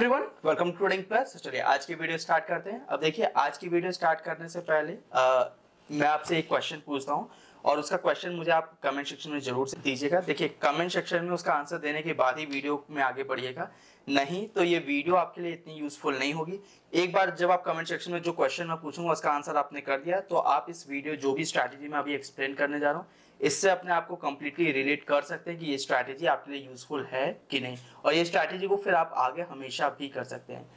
Everyone welcome to trading plus चलिए आज की वीडियो स्टार्ट करते हैं। अब देखिए आज की वीडियो स्टार्ट करने से पहले आ, मैं आपसे एक क्वेश्चन पूछता हूँ और उसका क्वेश्चन मुझे आप कमेंट सेक्शन में ज़रूर से दीजिएगा। देखिए कमेंट सेक्शन में उसका आंसर देने के बाद ही वीडियो में आगे बढ़िएगा। नहीं तो ये वीडियो आपके लिए इतनी यूजफुल नहीं होगी। एक बार जब आप कमेंट सेक्शन में जो क्वेश्चन मैं पूछूँगा उसका आंसर आपने कर दिया तो आप इस वीडियो जो भी स्ट्रैटेजी मैं अभी एक्सप्लेन करने जा रहा हूँ इससे अपने आप को कंप्लीटली रिलेट कर सकते हैं कि ये स्ट्रैटेजी आपके लिए यूजफुल है कि नहीं। और ये स्ट्रैटेजी को फिर आप आगे हमेशा भी कर सकते हैं।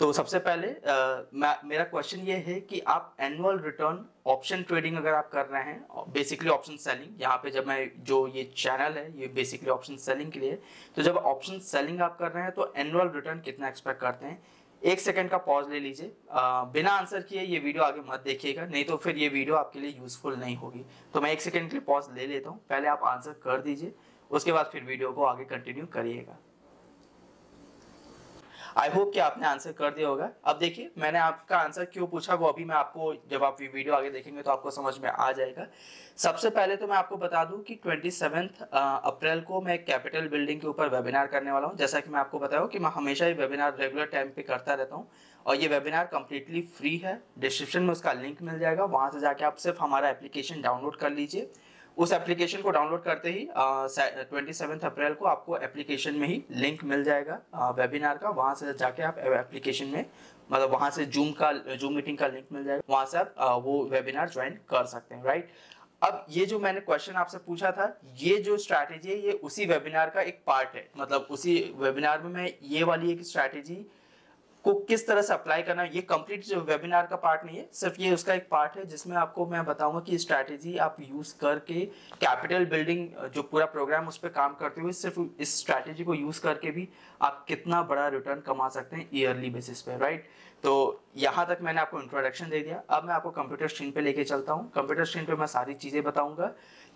तो सबसे पहले आ, मेरा क्वेश्चन ये है कि आप एनुअल रिटर्न ऑप्शन ट्रेडिंग अगर आप कर रहे हैं बेसिकली ऑप्शन सेलिंग यहाँ पे जब मैं जो ये चैनल है ये बेसिकली ऑप्शन सेलिंग के लिए तो जब ऑप्शन सेलिंग आप कर रहे हैं तो एनुअल रिटर्न कितना एक्सपेक्ट करते हैं? एक सेकंड का पॉज ले लीजिए। बिना आंसर किए ये वीडियो आगे मत देखिएगा, नहीं तो फिर ये वीडियो आपके लिए यूजफुल नहीं होगी। तो मैं एक सेकंड के लिए पॉज ले लेता हूँ, पहले आप आंसर कर दीजिए, उसके बाद फिर वीडियो को आगे कंटिन्यू करिएगा। आई होप कि आपने आंसर कर दिया होगा। अब देखिए, मैंने आपका आंसर क्यों पूछा वो अभी मैं आपको, जब आप वीडियो आगे देखेंगे तो आपको समझ में आ जाएगा। सबसे पहले तो मैं आपको बता दूँ कि ट्वेंटी अप्रैल को मैं कैपिटल बिल्डिंग के ऊपर वेबिनार करने वाला हूँ। जैसा कि मैं आपको बताया कि मैं हमेशा ही वेबिनार रेगुलर टाइम पे करता रहता हूँ और ये वेबिनार कम्प्लीटली फ्री है। डिस्क्रिप्शन में उसका लिंक मिल जाएगा। वहाँ से जाके आप सिर्फ़ हमारा एप्लीकेशन डाउनलोड कर लीजिए। उस एप्लीकेशन को डाउनलोड करते ही ट्वेंटी सेवन अप्रैल को आपको एप्लीकेशन में ही लिंक मिल जाएगा वेबिनार का। वहाँ से जाके आप एप्लीकेशन में मतलब वहाँ से जूम का जूम मीटिंग का लिंक मिल जाएगा। वहाँ से आप आ, वो वेबिनार ज्वाइन कर सकते हैं राइट अब ये जो मैंने क्वेश्चन आपसे पूछा था ये जो स्ट्रैटेजी है ये उसी वेबिनार का एक पार्ट है। मतलब उसी वेबिनार में मैं ये वाली एक स्ट्रैटेजी को किस तरह से अप्लाई करना है, ये कंप्लीट वेबिनार का पार्ट नहीं है, सिर्फ़ ये उसका एक पार्ट है जिसमें आपको मैं बताऊँगा कि स्ट्रैटेजी आप यूज़ करके कैपिटल बिल्डिंग जो पूरा प्रोग्राम उस पर काम करते हुए सिर्फ़ इस स्ट्रैटेजी को यूज़ करके भी आप कितना बड़ा रिटर्न कमा सकते हैं ईयरली बेसिस पे राइट तो यहाँ तक मैंने आपको इंट्रोडक्शन दे दिया। अब मैं आपको कंप्यूटर स्क्रीन पे लेके चलता हूँ। कंप्यूटर स्क्रीन पे मैं सारी चीज़ें बताऊँगा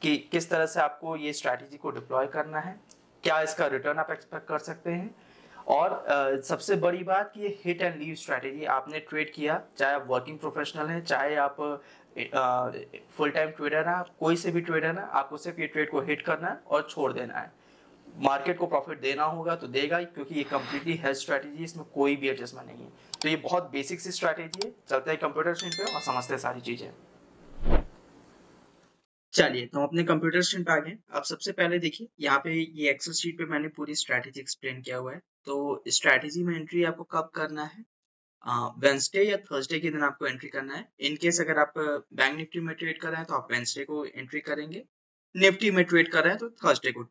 कि किस तरह से आपको ये स्ट्रैटेजी को डिप्लॉय करना है, क्या इसका रिटर्न आप एक्सपेक्ट कर सकते हैं और uh, सबसे बड़ी बात कि ये हिट एंड लीव स्ट्रैटेजी आपने ट्रेड किया चाहे आप वर्किंग प्रोफेशनल हैं चाहे आप फुल टाइम ट्रेडर हैं कोई से भी ट्रेडर है आपको सिर्फ़ ये ट्रेड को हिट करना है और छोड़ देना है। मार्केट को प्रॉफिट देना होगा तो देगा क्योंकि ये कम्प्लीटली हेल्थ स्ट्रैटेजी इसमें कोई भी एडजस्टमेंट नहीं है। तो ये बहुत बेसिक सी स्ट्रैटेजी है चलते हैं कंप्यूटर स्क्रीन पे और समझते हैं सारी चीज़ें। चलिए तो अपने कंप्यूटर स्क्रीन पे आ गए। अब सबसे पहले देखिए यहाँ पे ये एक्सेल शीट पे मैंने पूरी स्ट्रैटेजी एक्सप्लेन किया हुआ है। तो स्ट्रैटेजी में एंट्री आपको कब करना है? वेंसडे या थर्सडे के दिन आपको एंट्री करना है। इन केस अगर आप बैंक निफ्टी में ट्रेड कर रहे हैं तो आप वेंसडे को एंट्री करेंगे। निफ्टी में ट्रेड कर रहे हैं तो थर्सडे को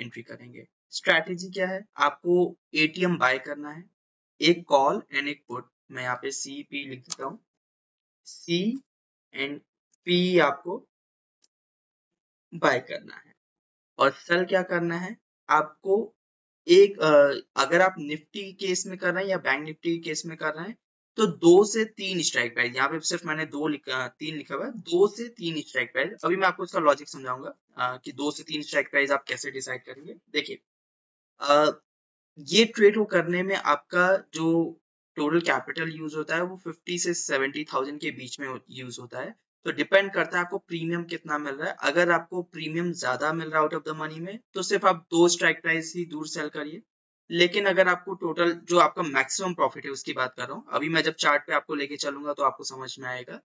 एंट्री करेंगे। स्ट्रैटेजी क्या है? आपको एटीएम बाय करना है। एक कॉल एंड एक पुट मैं यहाँ पे सी पी लिख देता हूँ। सी एंड पी आपको बाय करना है। और सेल क्या करना है? आपको एक अगर आप निफ्टी केस में कर रहे हैं या बैंक निफ्टी केस में कर रहे हैं तो दो से तीन स्ट्राइक प्राइस, यहाँ पे सिर्फ़ मैंने दो लिखा, तीन लिखा हुआ है, दो से तीन स्ट्राइक प्राइस। अभी मैं आपको इसका लॉजिक समझाऊँगा कि दो से तीन स्ट्राइक प्राइस आप कैसे डिसाइड करेंगे। देखिए ये ट्रेड को करने में आपका जो टोटल कैपिटल यूज़ होता है, वो फिफ्टी से सेवेंटी थाउज़ेंड के बीच में यूज़ होता है। तो डिपेंड करता है आपको प्रीमियम कितना मिल रहा है। अगर आपको प्रीमियम ज़्यादा मिल रहा है आउट ऑफ़ द मनी में तो सिर्फ़ आप दो स्ट्राइक प्राइस ही दूर सेल करिए। लेकिन अगर आपको टोटल जो आपका मैक्सिमम प्रॉफिट है, उसकी बात कर रहा हूँ, अभी मैं जब चार्ट पे आपको लेके चलूँगा तो आपको समझ में आएगा।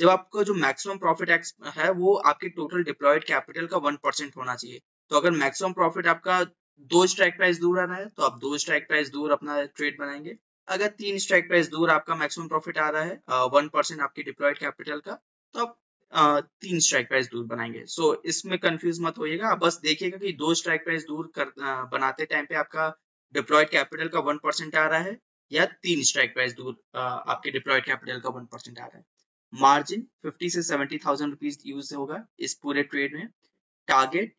जब आपका जो मैक्सिमम प्रॉफिट है, वो आपके टोटल डिप्लॉयड कैपिटल का वन परसेंट होना चाहिए। तो अगर मैक्सिमम प्रॉफिट आपका दो स्ट्राइक प्राइस दूर आ रहा है तो आप दो स्ट्राइक प्राइस दूर अपना ट्रेड बनाएँगे। अगर तीन स्ट्राइक प्राइस दूर आपका मैक्सिमम प्रॉफिट आ रहा है वन परसेंट आपकी डिप्लॉयड कैपिटल का तो आप तीन स्ट्राइक प्राइस दूर बनाएँगे। सो so, इसमें कंफ्यूज मत होइएगा बस देखिएगा कि दो स्ट्राइक प्राइस दूर कर बनाते टाइम पे आपका डिप्लॉयड कैपिटल का वन परसेंट आ रहा है या तीन स्ट्राइक प्राइस दूर आपके डिप्लॉयड कैपिटल का वन परसेंट आ रहा है। मार्जिन फिफ्टी से सेवेंटी थाउज़ेंड रुपीज़ यूज़ होगा इस पूरे ट्रेड में। Target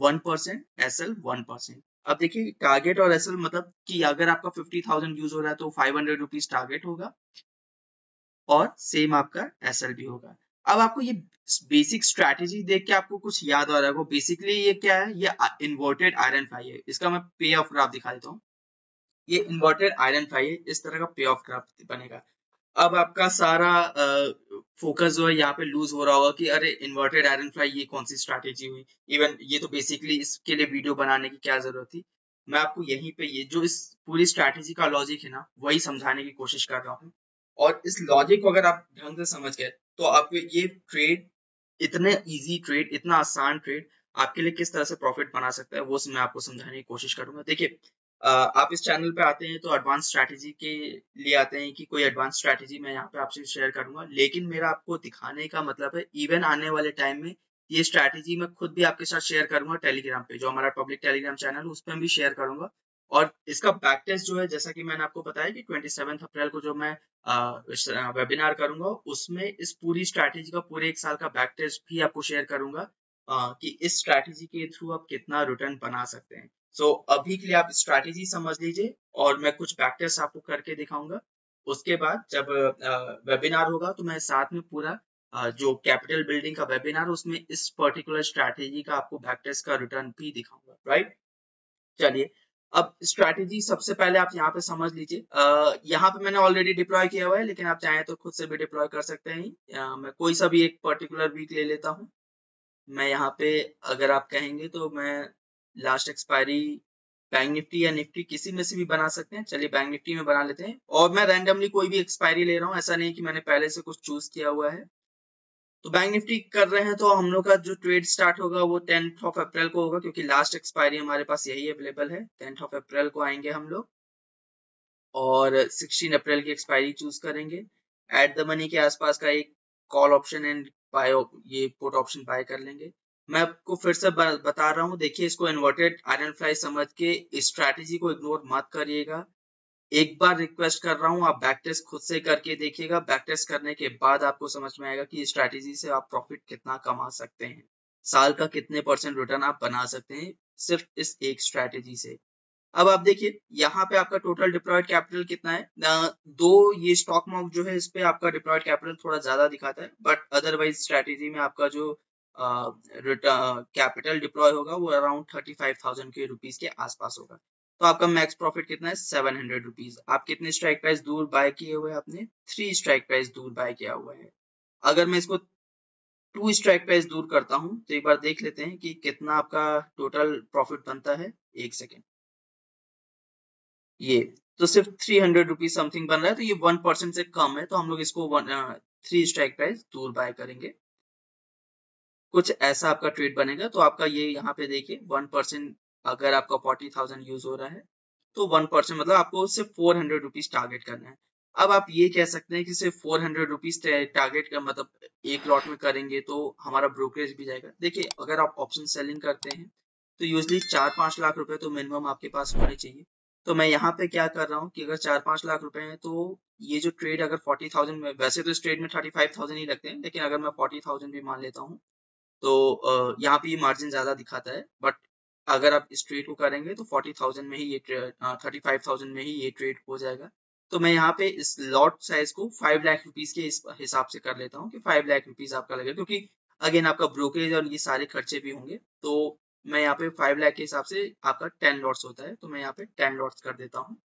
one percent S L one percent अब देखिए टारगेट और एस एल मतलब कि अगर आपका फिफ्टी थाउज़ेंड यूज़ हो रहा है तो फाइव हंड्रेड रुपीज़ टारगेट होगा। और सेम आपका एस होगा। अब आपको ये बेसिक स्ट्रैटेजी देख के आपको कुछ याद आ रहा है बेसिकली ये क्या है? ये इन्वर्टेड आयरन फ्लाई है। इसका मैं पे ऑफ़ ग्राफ दिखा देता हूँ। ये इन्वर्टेड आयरन फ्लाई है। इस तरह का पे ऑफ़ ग्राफ बनेगा। अब आपका सारा फोकस जो है यहाँ पे लूज हो रहा होगा कि अरे इन्वर्टेड आयरन फ्लाई ये कौन सी स्ट्रैटेजी हुई? इवन ये तो बेसिकली इसके लिए वीडियो बनाने की क्या ज़रूरत थी? मैं आपको यहीं पे ये जो इस पूरी स्ट्रैटेजी का लॉजिक है ना, वही समझाने की कोशिश कर रहा हूँ। और इस लॉजिक को अगर आप ढंग से समझ गए तो आपको ये ट्रेड इतने इजी ट्रेड इतना आसान ट्रेड आपके लिए किस तरह से प्रॉफिट बना सकता है, वो मैं आपको समझाने की कोशिश करूँगा। देखिए आप इस चैनल पे आते हैं तो एडवांस स्ट्रैटेजी के लिए आते हैं कि कोई एडवांस स्ट्रैटेजी मैं यहाँ पे आपसे शेयर करूँगा, लेकिन मेरा आपको दिखाने का मतलब है इवन आने वाले टाइम में ये स्ट्रैटेजी मैं खुद भी आपके साथ शेयर करूँगा टेलीग्राम पे, जो हमारा पब्लिक टेलीग्राम चैनल है, उस पर भी शेयर करूँगा। और इसका बैक टेस्ट जो है जैसा कि मैंने आपको बताया कि ट्वेंटी अप्रैल को जो मैं वेबिनार करूँगा उसमें इस पूरी स्ट्रैटेजी का पूरे एक साल का बैक टेस्ट भी आपको शेयर करूँगा आ, कि इस स्ट्रैटेजी के थ्रू आप कितना रिटर्न बना सकते हैं। सो so, अभी के लिए आप स्ट्रैटेजी समझ लीजिए और मैं कुछ बैक टेस्ट आपको करके दिखाऊँगा। उसके बाद जब वेबिनार होगा तो मैं साथ में पूरा जो कैपिटल बिल्डिंग का वेबिनार उसमें इस पर्टिकुलर स्ट्रैटेजी का आपको बैक टेस्ट का रिटर्न भी दिखाऊँगा राइट चलिए अब स्ट्रैटेजी सबसे पहले आप यहाँ पे समझ लीजिए। यहाँ पे मैंने ऑलरेडी डिप्लॉय किया हुआ है, लेकिन आप चाहें तो खुद से भी डिप्लॉय कर सकते हैं। मैं कोई सा भी एक पर्टिकुलर वीक ले लेता हूँ। मैं यहाँ पे अगर आप कहेंगे तो मैं लास्ट एक्सपायरी बैंक निफ्टी या निफ्टी किसी में से भी बना सकते हैं। चलिए बैंक निफ्टी में बना लेते हैं। और मैं रैंडमली कोई भी एक्सपायरी ले रहा हूँ। ऐसा नहीं कि मैंने पहले से कुछ चूज़ किया हुआ है। तो बैंक निफ्टी कर रहे हैं तो हम लोग का जो ट्रेड स्टार्ट होगा वो टेंथ ऑफ़ अप्रैल को होगा, क्योंकि लास्ट एक्सपायरी हमारे पास यही अवेलेबल है। टेंथ ऑफ़ अप्रैल को आएँगे हम लोग और सिक्सटीन अप्रैल की एक्सपायरी चूज़ करेंगे। एट द मनी के आसपास का एक कॉल ऑप्शन एंड बाय ये पुट ऑप्शन बाय कर लेंगे। मैं आपको फिर से बता रहा हूँ, देखिए इसको इन्वर्टेड आयरन फ्लाई समझ के स्ट्रैटेजी को इग्नोर मत करिएगा। एक बार रिक्वेस्ट कर रहा हूँ, आप बैक टेस्ट खुद से करके देखिएगा। बैक टेस्ट करने के बाद आपको समझ में आएगा कि स्ट्रैटेजी से आप प्रॉफिट कितना कमा सकते हैं। साल का कितने परसेंट रिटर्न आप बना सकते हैं, सिर्फ़ इस एक स्ट्रैटेजी से। अब आप देखिए, यहाँ पे आपका टोटल डिप्लॉयड कैपिटल कितना है? दो ये स्टॉक मार्क जो है, इस पे आपका डिप्लॉयड कैपिटल थोड़ा ज़्यादा दिखाता है बट अदरवाइज़ स्ट्रैटेजी में आपका जो कैपिटल डिप्लॉय होगा, वो अराउंड थर्टी फाइव थाउज़ेंड के रुपीज़ के आसपास होगा। तो आपका मैक्स प्रॉफिट कितना है? सेवन हंड्रेड रुपीज़ आप कितने स्ट्राइक प्राइस दूर बाय किए हुए आपने? थ्री स्ट्राइक प्राइस दूर बाय किया हुआ है। अगर मैं इसको टू स्ट्राइक प्राइस दूर करता हूँ तो एक बार देख लेते हैं कि कितना आपका टोटल प्रॉफिट बनता है। एक सेकेंड ये तो सिर्फ़ थ्री हंड्रेड रुपीज़ समथिंग बन रहा है तो ये वन परसेंट से कम है तो हम लोग इसको थ्री स्ट्राइक प्राइस दूर बाय करेंगे। कुछ ऐसा आपका ट्रेड बनेगा तो आपका ये यहाँ पे देखिए वन परसेंट अगर आपका फोर्टी थाउज़ेंड यूज़ हो रहा है तो वन परसेंट मतलब आपको सिर्फ़ फोर हंड्रेड रुपीज़ टारगेट करना है। अब आप ये कह सकते हैं कि सिर्फ़ फोर हंड्रेड रुपीज़ टारगेट का मतलब एक लॉट में करेंगे तो हमारा ब्रोकरेज भी जाएगा। देखिए, अगर आप ऑप्शन सेलिंग करते हैं तो यूजली चार पाँच लाख रुपए तो मिनिमम आपके पास होने चाहिए। तो मैं यहाँ पे क्या कर रहा हूँ कि अगर चार पाँच लाख रुपए हैं तो ये जो ट्रेड अगर फोर्टी थाउज़ेंड में, वैसे तो इस ट्रेड में थर्टी फाइव थाउज़ेंड ही लगते हैं, लेकिन अगर मैं फोर्टी थाउज़ेंड भी मान लेता हूँ तो यहाँ पे मार्जिन ज़्यादा दिखाता है बट अगर आप इस ट्रेड को करेंगे तो फोर्टी थाउज़ेंड में ही ये थर्टी फाइव थाउज़ेंड में ही ये ट्रेड हो जाएगा। तो मैं यहाँ पे इस लॉट साइज़ को फाइव लाख रुपीज़ के हिसाब से कर लेता हूँ कि फाइव लाख रुपीज़ आपका लगेगा, क्योंकि अगेन आपका ब्रोकरेज और ये सारे खर्चे भी होंगे। तो मैं यहाँ पे फाइव लाख के हिसाब से आपका टेन लॉट्स होता है तो मैं यहाँ पे टेन लॉट्स कर देता हूँ।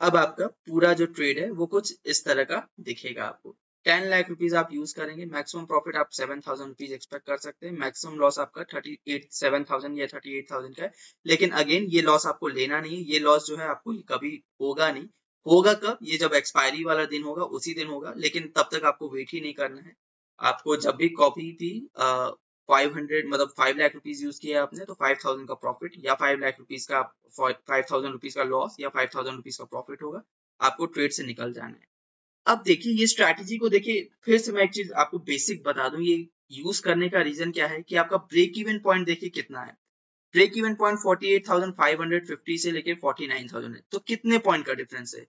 अब आपका पूरा जो ट्रेड है, वो कुछ इस तरह का दिखेगा आपको। टेन लाख रुपीज़ आप यूज़ करेंगे, मैक्सिमम प्रॉफिट आप सेवन थाउज़ेंड रुपीज़ एक्सपेक्ट कर सकते हैं। मैक्सिमम लॉस आपका थर्टी एट, सेवन थाउज़ेंड या थर्टी एट थाउज़ेंड का है। लेकिन अगेन, ये लॉस आपको लेना नहीं है। ये लॉस जो है आपको कभी होगा नहीं। होगा कब? ये जब एक्सपायरी वाला दिन होगा, उसी दिन होगा। लेकिन तब तक आपको वेट ही नहीं करना है। आपको जब भी कॉपी थी फाइव हंड्रेड मतलब फाइव लाख रुपीज़ यूज़ किया आपने तो फाइव थाउज़ेंड का प्रॉफिट या फाइव लाख रुपीज़ का फाइव थाउज़ेंड रुपीज़ का लॉस या फाइव थाउज़ेंड रुपीज़ का प्रॉफिट होगा। आपको ट्रेड से निकल जाना है। अब देखिए ये स्ट्रैटेजी को देखिए फिर से मैं एक चीज़ आपको बेसिक बता दूँ ये यूज़ करने का रीजन क्या है कि आपका ब्रेक इवन पॉइंट देखिए कितना है। ब्रेक इवन पॉइंट 48,550 से लेके 49,000 है। तो कितने पॉइंट का डिफरेंस है?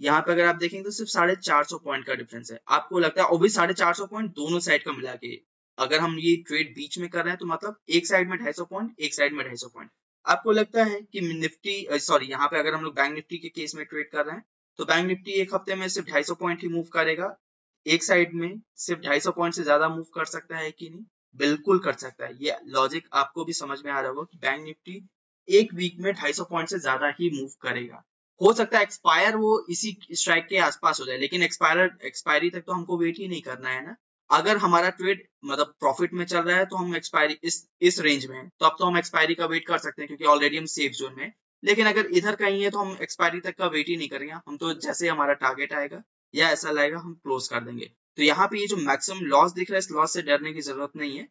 यहाँ पे अगर आप देखेंगे तो सिर्फ़ साढ़े चार सौ पॉइंट का डिफरेंस है। आपको लगता है और साढ़े चार सौ पॉइंट दोनों साइड का मिला के। अगर हम ये ट्रेड बीच में कर रहे हैं तो मतलब एक साइड में ढाई सौ पॉइंट एक साइड में ढाई सौ पॉइंट आपको लगता है कि निफ्टी सॉरी यहाँ पे अगर हम लोग बैंक निफ्टी के केस में ट्रेड कर रहे हैं तो बैंक निफ्टी एक हफ़्ते में सिर्फ़ ढाई पॉइंट ही मूव करेगा। एक साइड में सिर्फ़ ढाई पॉइंट से ज़्यादा मूव कर सकता है कि नहीं? बिल्कुल कर सकता है। ये लॉजिक आपको भी समझ में आ रहा होगा कि बैंक निफ्टी एक वीक में ढाई पॉइंट से ज़्यादा ही मूव करेगा। हो सकता है एक्सपायर वो इसी स्ट्राइक के आसपास हो जाए, लेकिन एक्सपायर एक्सपायरी तक तो हमको वेट ही नहीं करना है ना। अगर हमारा ट्रेड मतलब प्रॉफिट में चल रहा है तो हम एक्सपायरी इस इस रेंज में है। तो अब तो हम एक्सपायरी का वेट कर सकते हैं, क्योंकि ऑलरेडी हम सेफ़ जोन में लेकिन अगर इधर कहीं है तो हम एक्सपायरी तक का वेट ही नहीं करेंगे। हम तो जैसे हमारा टारगेट आएगा, या ऐसा लाएगा हम क्लोज कर देंगे। तो यहाँ पे ये जो मैक्सिमम लॉस दिख रहा है, इस लॉस से डरने की ज़रूरत नहीं है।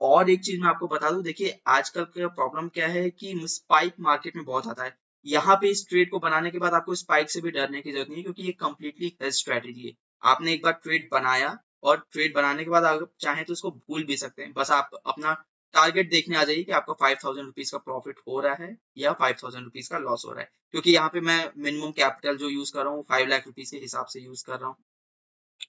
और एक चीज़ मैं आपको बता दूँ, देखिए, आजकल का प्रॉब्लम क्या है कि स्पाइक मार्केट में बहुत आता है। यहाँ पे इस ट्रेड को बनाने के बाद आपको स्पाइक से भी डरने की ज़रूरत नहीं है, क्योंकि ये कम्प्लीटली स्ट्रेटेजी है। आपने एक बार ट्रेड बनाया और ट्रेड बनाने के बाद आप चाहें तो उसको भूल भी सकते हैं। बस आप अपना टारगेट देखने आ जाइए कि आपका फाइव थाउज़ेंड रुपीज़ का प्रॉफिट हो रहा है या फाइव थाउज़ेंड रुपीज़ का लॉस हो रहा है। क्योंकि यहाँ पे मैं मिनिमम कैपिटल जो यूज़ कर रहा हूँ फाइव लाख रुपीज़ के हिसाब से यूज़ कर रहा हूँ।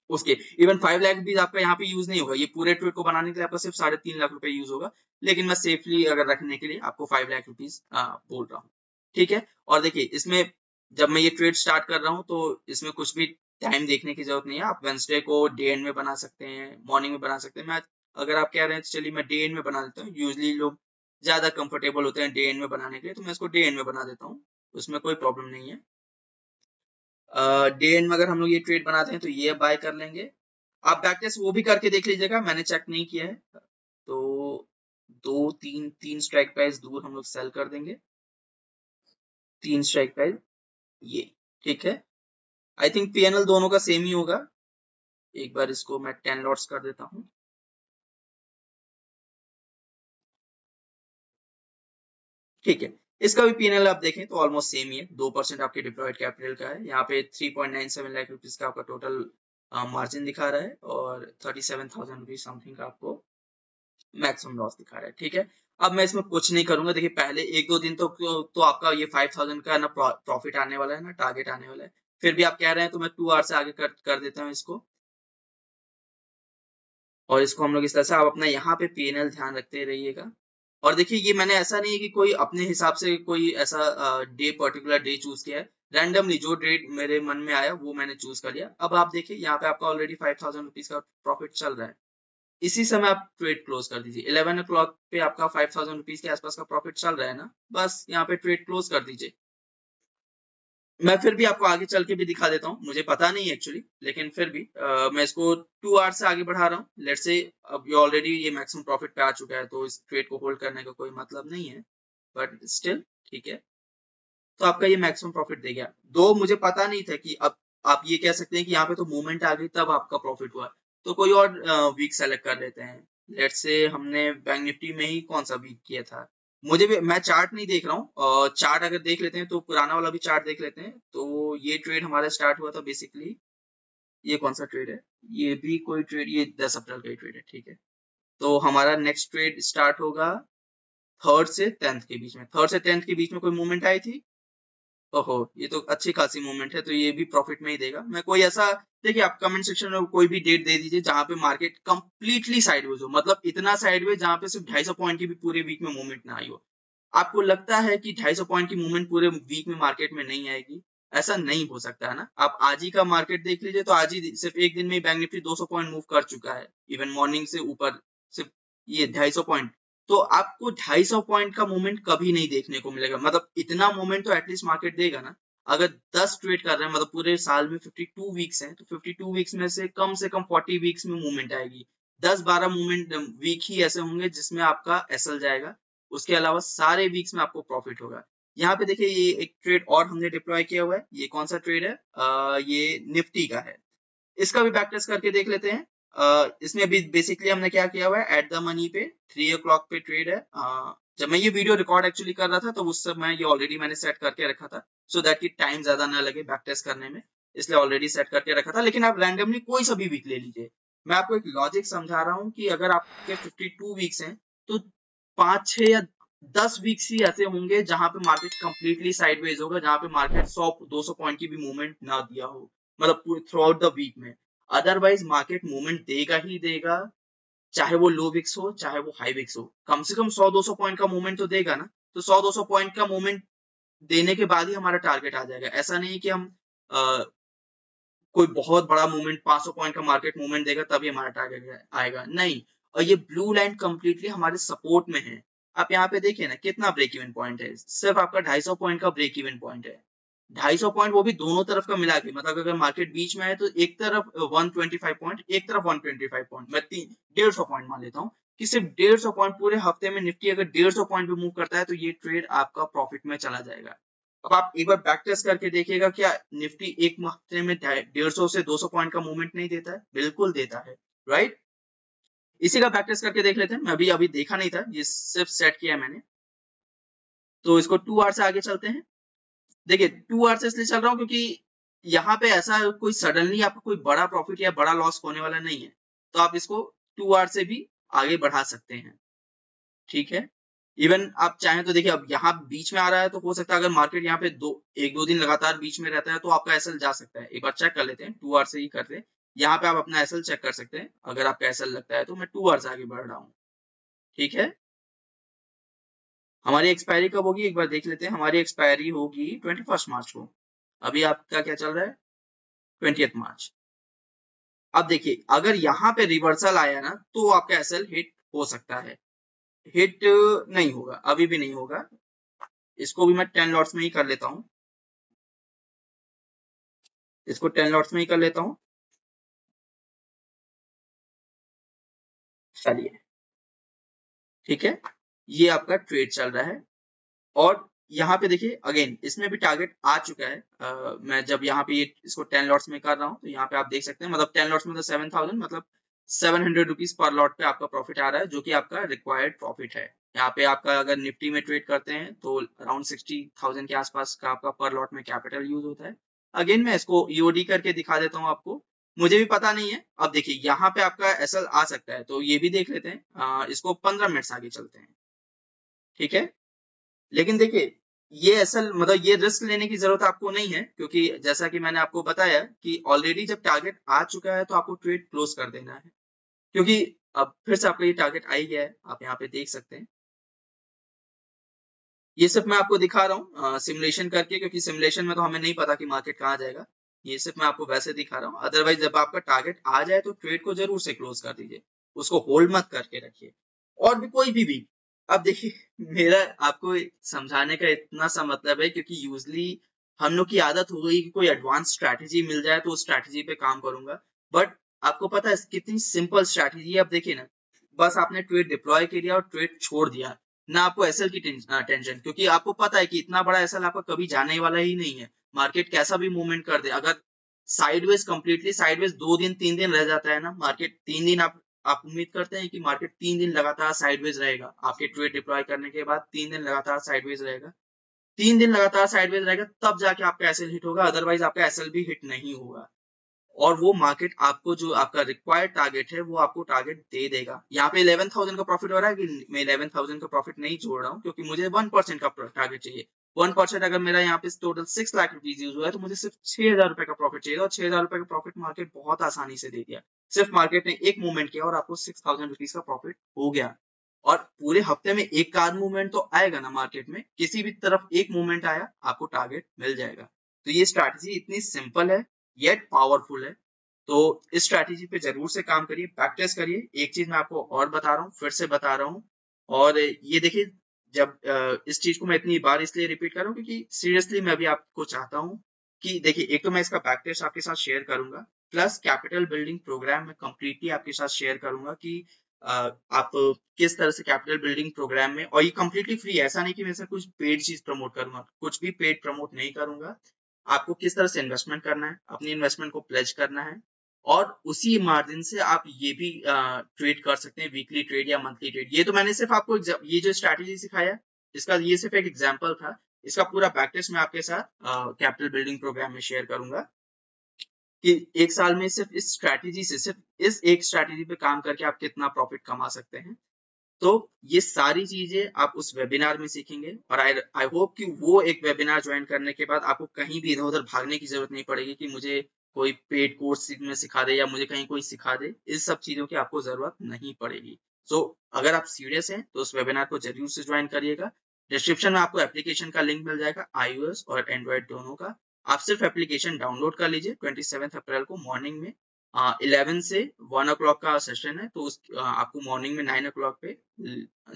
उसके इवन फाइव लाख रुपीज़ आपका यहाँ पे यूज़ नहीं होगा। ये पूरे ट्रेड को बनाने के लिए आपका सिर्फ़ साढ़े तीन लाख रुपए यूज़ होगा। लेकिन मैं सेफली अगर रखने के लिए आपको फाइव लाख रुपीज़ बोल रहा हूँ। ठीक है? और देखिए, इसमें जब मैं ये ट्रेड स्टार्ट कर रहा हूँ तो इसमें कुछ भी टाइम देखने की ज़रूरत नहीं है। आप वेंसडे को डे एंड में बना सकते हैं मॉर्निंग में बना सकते हैं। मैं अगर आप कह रहे हैं तो चलिए मैं डे एंड में बना देता हूँ। यूजली लोग ज़्यादा कंफर्टेबल होते हैं डे एंड में बनाने के लिए तो मैं इसको डे एन में बना देता हूँ। उसमें कोई प्रॉब्लम नहीं है। डे एन में अगर हम लोग ये ट्रेड बनाते हैं तो ये बाय कर लेंगे। आप बैक टेस्ट वो भी करके देख लीजिएगा, मैंने चेक नहीं किया है। तो दो, तीन तीन स्ट्राइक प्राइस दूर हम लोग सेल कर देंगे। तीन स्ट्राइक प्राइस ये, ठीक है? आई थिंक पीएनएल दोनों का सेम ही होगा। एक बार इसको मैं टेन लॉट्स कर देता हूँ। ठीक है। इसका भी पीएनएल आप देखें तो ऑलमोस्ट सेम ही है। दो परसेंट आपके डिप्लॉयड कैपिटल का है। यहाँ पे three point nine seven lakh rupees का आपका टोटल मार्जिन दिखा रहा है और thirty seven thousand rupees something का आपको मैक्सिमम लॉस दिखा रहा है। ठीक है। अब मैं इसमें कुछ नहीं करूँगा। देखिए पहले एक दो दिन तो तो आपका ये फाइव थाउज़ेंड का ना प्रॉफिट आने वाला है ना टारगेट आने वाला है। फिर भी आप कह रहे हैं तो मैं टू आवर से आगे कर, कर देता हूँ इसको। और इसको हम लोग इस तरह से आप अपना यहाँ पे पीएनएल ध्यान रखते रहिएगा। और देखिए, ये मैंने ऐसा नहीं है कि कोई अपने हिसाब से कोई ऐसा डे पर्टिकुलर डे चूज़ किया है। रैंडमली जो डेट मेरे मन में आया, वो मैंने चूज़ कर लिया। अब आप देखिए, यहाँ पे आपका ऑलरेडी फाइव थाउज़ेंड रुपीज़ का प्रॉफिट चल रहा है। इसी समय आप ट्रेड क्लोज कर दीजिए। इलेवन ओ क्लॉक पे आपका फाइव थाउज़ेंड रुपीज़ के आसपास का प्रॉफिट चल रहा है ना? बस, यहाँ पे ट्रेड क्लोज कर दीजिए। मैं फिर भी आपको आगे चल के भी दिखा देता हूँ। मुझे पता नहीं एक्चुअली लेकिन फिर भी आ, मैं इसको टू आवर्स से आगे बढ़ा रहा हूँ। लेट से अब ये ऑलरेडी ये मैक्सिमम प्रॉफिट पे आ चुका है तो इस ट्रेड को होल्ड करने का कोई मतलब नहीं है। बट स्टिल ठीक है। तो आपका ये मैक्सिमम प्रॉफिट दे गया। दो मुझे पता नहीं था कि अब आप ये कह सकते हैं कि यहाँ पे तो मूवमेंट आ गई तब आपका प्रॉफिट हुआ। तो कोई और वीक सेलेक्ट कर लेते हैं। लेट से हमने बैंक निफ्टी में ही कौन सा वीक किया था? मुझे भी, मैं चार्ट नहीं देख रहा हूँ। चार्ट अगर देख लेते हैं तो पुराना वाला भी चार्ट देख लेते हैं। तो ये ट्रेड हमारा स्टार्ट हुआ था बेसिकली ये कौन सा ट्रेड है? ये भी कोई ट्रेड ये दस अप्रैल का ही ट्रेड है, ठीक है। तो हमारा नेक्स्ट ट्रेड स्टार्ट होगा थर्ड से टेंथ के बीच में। थर्ड से टेंथ के बीच में कोई मूवमेंट आई थी? ओहो, ये तो अच्छी खासी मूवमेंट है तो ये भी प्रॉफिट में ही देगा। मैं कोई ऐसा देखिए, आप कमेंट सेक्शन में कोई भी डेट दे दीजिए जहाँ पे मार्केट कंप्लीटली साइडवेज हो। मतलब इतना साइडवेज जहाँ पे सिर्फ़ ढाई पॉइंट की भी पूरे वीक में मूवमेंट ना आई हो। आपको लगता है कि ढाई पॉइंट की मूवमेंट पूरे वीक में मार्केट में नहीं आएगी? ऐसा नहीं हो सकता है ना। आप आज ही का मार्केट देख लीजिए तो आज ही सिर्फ़ एक दिन में बैंक निफ्टी 200 पॉइंट मूव कर चुका है। इवन मॉर्निंग से ऊपर सिर्फ़ ये ढाई पॉइंट तो आपको 250 पॉइंट का मूवमेंट कभी नहीं देखने को मिलेगा। मतलब इतना मूवमेंट तो एटलीस्ट मार्केट देगा ना। अगर 10 ट्रेड कर रहे हैं मतलब पूरे साल में 52 वीक्स हैं तो 52 वीक्स में से कम से कम 40 वीक्स में मूवमेंट आएगी। 10-12 मूवमेंट वीक ही ऐसे होंगे जिसमें आपका एसएल जाएगा। उसके अलावा सारे वीक्स में आपको प्रॉफिट होगा। यहाँ पे देखिए ये एक ट्रेड और हमने डिप्लॉय किया हुआ है। ये कौन सा ट्रेड है? आ, ये निफ्टी का है। इसका भी बैक टेस्ट करके देख लेते हैं। इसमें अभी बेसिकली हमने क्या किया हुआ है? एट द मनी पे थ्री ओ पे ट्रेड है। जब मैं ये वीडियो रिकॉर्ड एक्चुअली कर रहा था तो उस समय ये ऑलरेडी मैंने सेट करके रखा था सो दैट की टाइम ज़्यादा ना लगे बैक टेस्ट करने में। इसलिए ऑलरेडी सेट करके रखा था, लेकिन आप रैंडमली कोई सा भी वीक ले लीजिए। मैं आपको एक लॉजिक समझा रहा हूँ कि अगर आपके 52 वीक्स हैं तो पाँच, छह या दस वीक्स ही ऐसे होंगे जहाँ पे मार्केट कंप्लीटली साइडवेज होगा, जहाँ पे मार्केट 100 200 पॉइंट की भी मूवमेंट ना दिया हो। मतलब थ्रू आउट द वीक में। अदरवाइज़ मार्केट मूवमेंट देगा ही देगा। चाहे वो लो विक्स हो चाहे वो हाई विक्स हो। कम से कम 100-200 पॉइंट का मूवमेंट तो देगा ना। तो 100-200 पॉइंट का मूवमेंट देने के बाद ही हमारा टारगेट आ जाएगा। ऐसा नहीं कि हम आ, कोई बहुत बड़ा मूवमेंट 500 पॉइंट का मार्केट मूवमेंट देगा तभी हमारा टारगेट आएगा। नहीं। और ये ब्लू लाइन कंप्लीटली हमारे सपोर्ट में है। आप यहाँ पे देखिए ना कितना ब्रेक इवन पॉइंट है। सिर्फ़ आपका 250 पॉइंट का ब्रेक इवन पॉइंट है। ढाई सौ पॉइंट वो भी दोनों तरफ़ का मिला के मतलब अगर मार्केट बीच में है तो एक तरफ़ 125 पॉइंट, एक तरफ़ 125 पॉइंट, मैं तीन, डेढ़ सौ पॉइंट मान लेता हूँ कि सिर्फ़ डेढ़ सौ पॉइंट पूरे हफ़्ते में निफ्टी अगर डेढ़ सौ पॉइंट भी मूव करता है तो ये ट्रेड आपका प्रॉफिट में चला जाएगा। अब आप एक बार बैक टेस्ट करके देखिएगा क्या निफ्टी एक हफ़्ते में डेढ़ सौ से दो सौ पॉइंट का मूवमेंट नहीं देता है, बिल्कुल देता है राइट इसी का बैक टेस्ट करके देख लेते हैं, मैं अभी अभी देखा नहीं था, ये सिर्फ़ सेट किया है मैंने। तो इसको टू आवर से आगे चलते हैं। देखिए टू आवर से इसलिए चल रहा हूँ क्योंकि यहाँ पे ऐसा कोई सडनली आपको कोई बड़ा प्रॉफिट या बड़ा लॉस होने वाला नहीं है। तो आप इसको टू आवर से भी आगे बढ़ा सकते हैं। ठीक है? इवन आप चाहें तो देखिए, अब यहाँ बीच में आ रहा है तो हो सकता है अगर मार्केट यहाँ पे दो, एक दो दिन लगातार बीच में रहता है तो आपका एसएल जा सकता है। एक बार चेक कर लेते हैं टू आवर से ही करते हैं। यहाँ पे आप अपना एसएल चेक कर सकते हैं। अगर आपका एसएल लगता है तो मैं टू आवर से आगे बढ़ रहा हूँ। ठीक है? हमारी एक्सपायरी कब होगी? एक बार देख लेते हैं। हमारी एक्सपायरी होगी ट्वेंटी फ़र्स्ट मार्च को। अभी आपका क्या चल रहा है? ट्वेंटी मार्च अब देखिए, अगर यहाँ पे रिवर्सल आया ना तो आपका एसएल हिट हो सकता है। हिट नहीं होगा, अभी भी नहीं होगा। इसको भी मैं टेन लॉट्स में ही कर लेता हूँ। इसको टेन लॉट्स में ही कर लेता हूँ। चलिए। ठीक है? ये आपका ट्रेड चल रहा है। और यहाँ पे देखिए अगेन इसमें भी टारगेट आ चुका है। आ, मैं जब यहाँ पे ये इसको टेन लॉट्स में कर रहा हूँ तो यहाँ पे आप देख सकते हैं मतलब टेन लॉट्स में तो सेवन थाउज़ेंड मतलब seven hundred rupees per lot पे आपका प्रॉफिट आ रहा है जो कि आपका रिक्वायर्ड प्रॉफिट है। यहाँ पे आपका अगर निफ्टी में ट्रेड करते हैं तो अराउंड सिक्सटी थाउज़ेंड के आसपास का आपका पर लॉट में कैपिटल यूज़ होता है। अगेन मैं इसको ईओडी करके दिखा देता हूँ आपको। मुझे भी पता नहीं है। अब देखिए यहाँ पे आपका एसएल आ सकता है तो ये भी देख लेते हैं। आ, इसको पंद्रह मिनट आगे चलते हैं। ठीक है? लेकिन देखिए, ये असल मतलब ये रिस्क लेने की ज़रूरत आपको नहीं है, क्योंकि जैसा कि मैंने आपको बताया कि ऑलरेडी जब टारगेट आ चुका है तो आपको ट्रेड क्लोज कर देना है। क्योंकि अब फिर से आपका ये टारगेट आ ही गया है, आप यहाँ पे देख सकते हैं। ये सिर्फ़ मैं आपको दिखा रहा हूँ सिमुलेशन करके, क्योंकि सिमुलेशन में तो हमें नहीं पता कि मार्केट कहाँ जाएगा। ये सिर्फ़ मैं आपको वैसे दिखा रहा हूँ। अदरवाइज़ जब आपका टारगेट आ जाए तो ट्रेड को ज़रूर से क्लोज कर दीजिए। उसको होल्ड मत करके रखिए। और भी कोई भी भी अब देखिए, मेरा आपको समझाने का इतना सा मतलब है, क्योंकि यूजली हम लोग की आदत हो गई कि कोई एडवांस स्ट्रैटेजी मिल जाए तो उस स्ट्रैटेजी पे काम करूँगा। बट आपको पता है, कितनी सिंपल स्ट्रैटेजी है। अब देखिए ना, बस आपने ट्रेड डिप्लॉय कर दिया और ट्रेड छोड़ दिया, ना आपको एसएल की टेंशन क्योंकि आपको पता है कि इतना बड़ा एसएल आपका कभी जाने वाला ही नहीं है। मार्केट कैसा भी मूवमेंट कर दे, अगर साइडवेज कंप्लीटली साइडवेज दो दिन, तीन दिन रह जाता है ना मार्केट तीन दिन आप आप उम्मीद करते हैं कि मार्केट तीन दिन लगातार साइडवेज रहेगा। आपके ट्रेड डिप्लॉय करने के बाद तीन दिन लगातार साइडवेज रहेगा। तीन दिन लगातार साइडवेज रहेगा, तब जाके आपका एसएल हिट होगा अदरवाइज़ आपका एसएल भी हिट नहीं होगा। और वो मार्केट आपको जो आपका रिक्वायर्ड टारगेट है, वो आपको टारगेट दे देगा। यहाँ पे इलेवन थाउज़ेंड का प्रॉफिट हो रहा है कि मैं इलेवन थाउज़ेंड का प्रॉफिट नहीं जोड़ रहा हूँ, क्योंकि मुझे वन परसेंट का टारगेट चाहिए। वन परसेंट अगर मेरा यहाँ पे total six lakh rupees use हुआ है तो मुझे सिर्फ़ छह हज़ार रुपए का प्रॉफिट चाहिए और छह हज़ार रुपए का प्रॉफिट मार्केट बहुत आसानी से दे दिया। सिर्फ़ मार्केट ने एक मूवमेंट किया और आपको सिक्स थाउज़ेंड रुपीज़ का प्रॉफिट हो गया। और पूरे हफ़्ते में एक कार मूवमेंट तो आएगा ना मार्केट में, किसी भी तरफ़ एक मूवमेंट आया, आपको टारगेट मिल जाएगा। तो ये स्ट्रैटेजी इतनी सिंपल है येट पावरफुल है। तो इस स्ट्रैटेजी पे ज़रूर से काम करिए प्रैक्टिस करिए। एक चीज़ मैं आपको और बता रहा हूँ, फिर से बता रहा हूँ। और ये देखिए जब इस चीज़ को मैं इतनी बार इसलिए रिपीट कर क्योंकि सीरियसली मैं भी आपको चाहता हूँ कि देखिए, एक तो मैं इसका बैक टेस्ट आपके साथ शेयर करूँगा प्लस कैपिटल बिल्डिंग प्रोग्राम में कंप्लीटली आपके साथ शेयर करूँगा कि आप किस तरह से कैपिटल बिल्डिंग प्रोग्राम में, और ये कंप्लीटली फ्री ऐसा नहीं कि मैं से कुछ पेड चीज़ प्रमोट करूँगा, कुछ भी पेड प्रमोट नहीं करूँगा। आपको किस तरह से इन्वेस्टमेंट करना है, अपनी इन्वेस्टमेंट को प्लेज करना है और उसी मार्जिन से आप ये भी ट्रेड कर सकते हैं वीकली ट्रेड या मंथली ट्रेड ये तो मैंने सिर्फ़ आपको ये जो स्ट्रैटेजी सिखाया, इसका ये सिर्फ़ एक एग्ज़ाम्पल था। इसका पूरा टेस्ट मैं आपके साथ कैपिटल बिल्डिंग प्रोग्राम में शेयर करूँगा कि एक साल में सिर्फ़ इस स्ट्रैटेजी से, सिर्फ़ इस एक स्ट्रैटेजी पे काम करके आप कितना प्रॉफिट कमा सकते हैं। तो ये सारी चीज़ें आप उस वेबिनार में सीखेंगे और आई आई होप कि वो एक वेबिनार ज्वाइन करने के बाद आपको कहीं भी इधर उधर भागने की ज़रूरत नहीं पड़ेगी कि मुझे कोई पेड कोर्स में सिखा दे या मुझे कहीं कोई सिखा दे इस सब चीज़ों की आपको ज़रूरत नहीं पड़ेगी। सो so, अगर आप सीरियस हैं तो उस वेबिनार को ज़रूर से ज्वाइन करिएगा। डिस्क्रिप्शन में आपको एप्लीकेशन का लिंक मिल जाएगा आईओएस और एंड्रॉइड दोनों का। आप सिर्फ़ एप्लीकेशन डाउनलोड कर लीजिए ट्वेंटी अप्रैल को मॉर्निंग में। इलेवन से वन ओ का सेशन है तो उस आ, आपको मॉर्निंग में नाइन ओ पे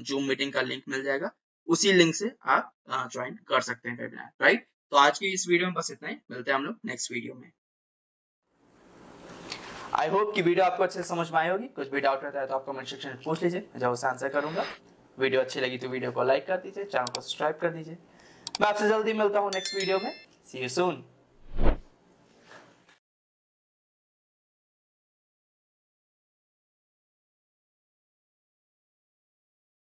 जूम मीटिंग का लिंक मिल जाएगा। उसी लिंक से आप ज्वाइन कर सकते हैं वेबिनार राइट तो आज की इस वीडियो में बस इतना ही। मिलते हैं हम लोग नेक्स्ट वीडियो में। आई होप कि वीडियो आपको अच्छे से समझ में आई होगी। कुछ भी डाउट रहता है तो आप कमेंट सेक्शन में पूछ लीजिए। जब उसे आंसर करूँगा। वीडियो अच्छी लगी तो वीडियो को लाइक कर दीजिए चैनल को सब्सक्राइब कर दीजिए। मैं आपसे जल्दी मिलता हूँ नेक्स्ट वीडियो में। सी यू सून